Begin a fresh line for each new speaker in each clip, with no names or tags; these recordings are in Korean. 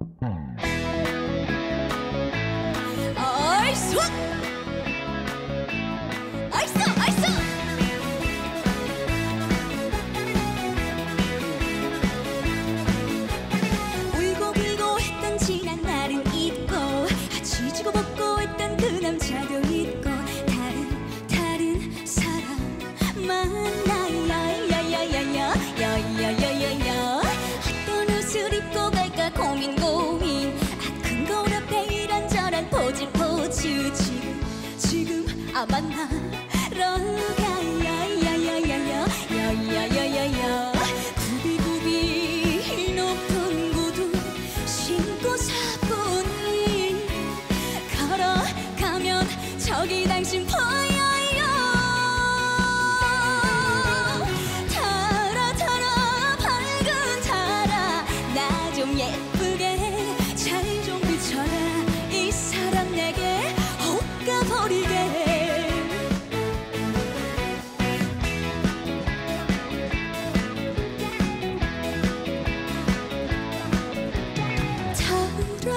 Hmm. 고민 고민. 아, 큰거울 앞에 이런저런 포즈 지금 지금 아 만나 러 가야야야야야 야야야야야. 구비구비 높은 구두 신고 사뿐히 걸어가면 저기 당신 보여 버리게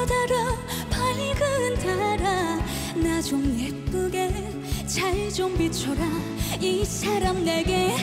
달아 밝은 달아. 나 좀 예쁘게 잘 좀 비춰라. 이 사람 내게